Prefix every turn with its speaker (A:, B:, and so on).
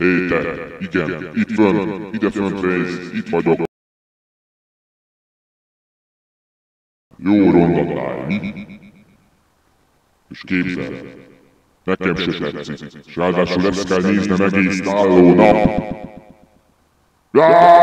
A: Hé te, igen, itt fönn, ide fönt rész, itt vagyok. Jó rondatáj, mi? És képzel, nekem se tetszik, és ráadásul ezt kell néznem egész álló nap. Jaaaaah!